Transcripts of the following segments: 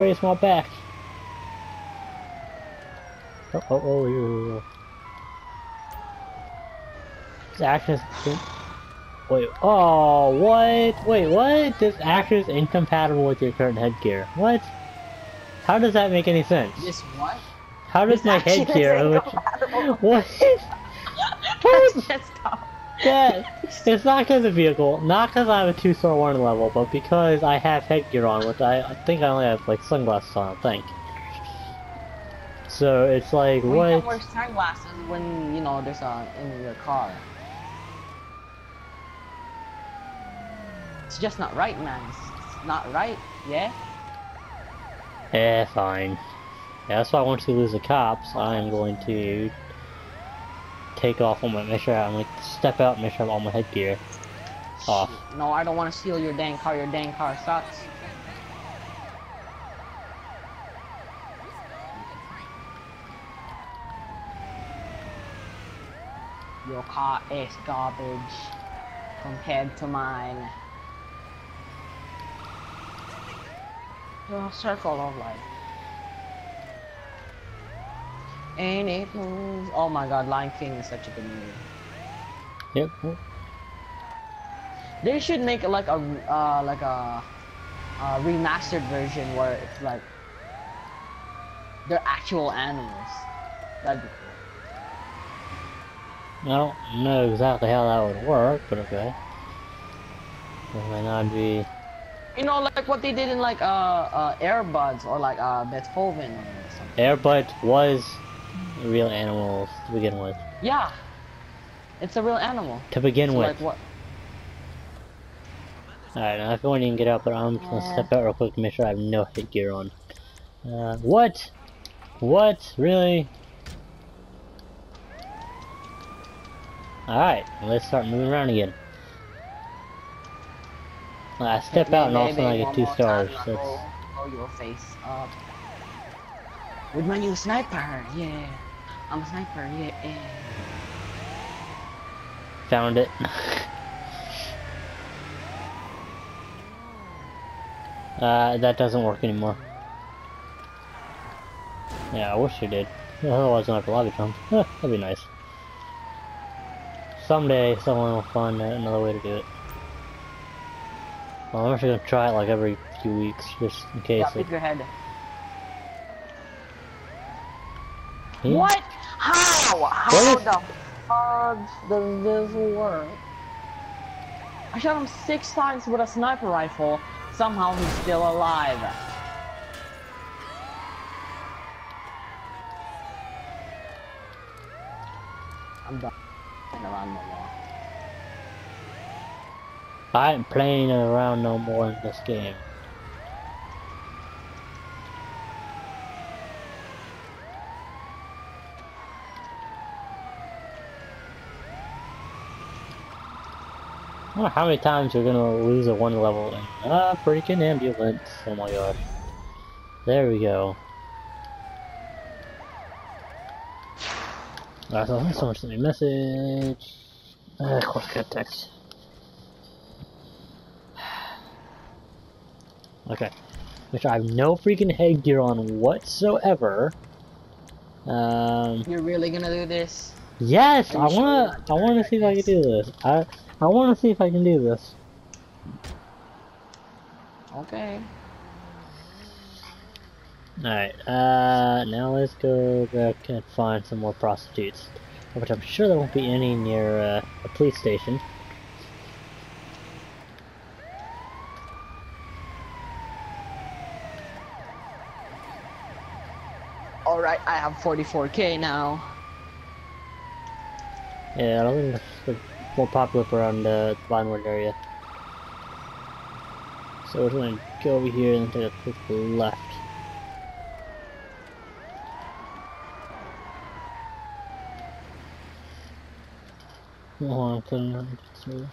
raise my back. Oh, oh, oh, you. This actress. Wait, oh, what? Wait, what? This actress incompatible with your current headgear. What? How does that make any sense? This what? How does This my headgear? is Which, incompatible. what? That's just up. Yeah, it's not because of the vehicle, not because I have a two-star warning level, but because I have headgear on, which I, I think I only have like sunglasses on, I think. So it's like, Well, you can't wear sunglasses when you know there's a in your car. It's just not right, man. It's, not right. Yeah. Eh, fine. Yeah, that's why once we lose the cops, I'm going to take off my, make sure I'm like step out, make sure I have all my headgear off. No, I don't want to steal your dang car. Your dang car sucks. Your car is garbage compared to mine. The circle of life. And it moves. Oh my god, Lion King is such a good movie. Yep. They should make like a uh, like a, a remastered version where it's like they're actual animals. That'd be cool. I don't know exactly how that would work, but okay. It might not be. You know, like what they did in like uh, uh Airbuds or like uh Beethoven or something. Airbud was real animals to begin with. Yeah, it's a real animal. To begin So, with. like what? Alright, now if you want you can get out, but I'm just gonna step out real quick to make sure I have no headgear on. Uh, what? What? Really? Alright, let's start moving around again. Uh, I step out and me, all of a sudden I get two stars. time, That's, Blow, blow your face up. With my new sniper, yeah. I'm a sniper, yeah. yeah. found it. uh, that doesn't work anymore. Yeah, I wish it did. Otherwise, I'll have to lobby jump. That'd be nice. Someday, someone will find another way to do it. Well, I'm actually gonna try it like every few weeks, just in case. Yeah, it- your head. Hmm? What? How? How What the fuck does this work? I shot him six times with a sniper rifle. Somehow he's still alive. I'm done. Around. I ain't playing around no more in this game. How many times you're gonna lose a one level in a freaking ambulance. Oh my gosh. There we go. Alright, so someone sent me a message. Uh, of course, got text. Okay. Which I have no freaking headgear on whatsoever. Um, You're really gonna do this? Yes, I wanna? I wanna see if I can do this. I, I wanna see if I can do this. Okay. Alright, uh, now let's go back and find some more prostitutes. Which I'm sure there won't be any near, uh, a police station. Alright, I have 44k now. Yeah, I don't think it's more popular around the Vinewood area. So we're gonna go over here and take a quick left. Hold on, couldn't see.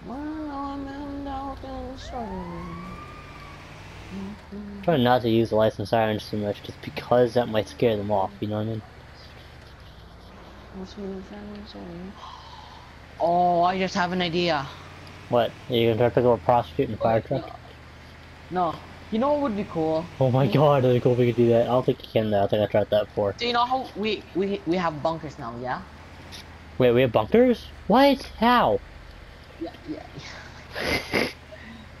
Well, I'm in and struggling. Try not to use the license sirens too much, just because that might scare them off. You know what I mean? What's my family saying? Oh, I just have an idea. What? Are you gonna try to pick up a prostitute in a fire truck? No. You know what would be cool? Oh my god, that'd be cool if we could do that. I don't think you can though. I think I tried that before. Do you know how we we we have bunkers now? Yeah. Wait, we have bunkers? What? How? Yeah.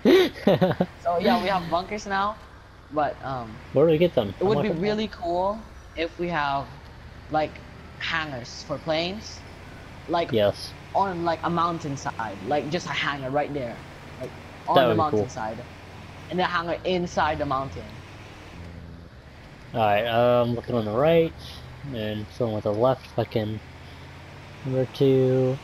Yeah. so yeah, we have bunkers now, but um, Where do we get them? it would be really cool if we have like hangars for planes, like Yes. on like a mountainside, like just a hangar right there, like on That the be cool. mountainside, and a hangar inside the mountain. Alright, um, looking on the right, and someone with the left, fucking number two.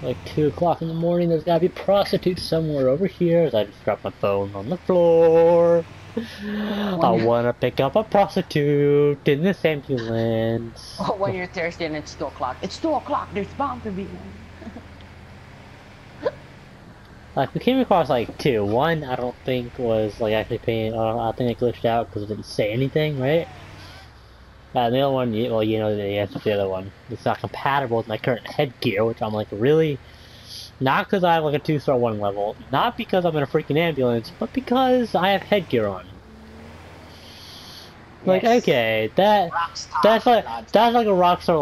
Like two o'clock in the morning, there's gotta be prostitutes somewhere over here. As I just dropped my phone on the floor. I wanna pick up a prostitute in this ambulance. Oh, when you're thirsty and it's two o'clock, it's two o'clock. There's bound to be one. Like we came across like two. One I don't think was like actually paying. Uh, I think it glitched out because it didn't say anything, right? Uh, the other one, you- well, you know the answer to the other one. It's not compatible with my current headgear, which I'm like, really? Not because I have like a two star one level, not because I'm in a freaking ambulance, but because I have headgear on. Like, Yes. okay, that Rockstar, that's like that's like a rockstar